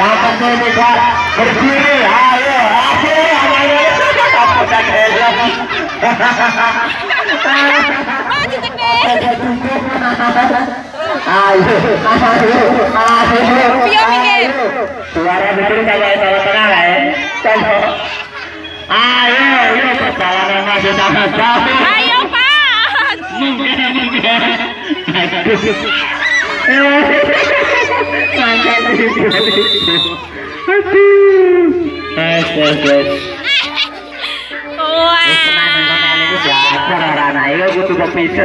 dapat mereka berdiri ayo ayo ini apa tak gede. ayo. Ayo. Ayo suara betul kayak Jawa Tengah ya contoh ayo ayo perjalanan masih sangat jauh Ayo, Pak. mungkin mungkin aduh Mangkat Messi. Yes, yes, yes. Wow. Nah, ini sudah bisa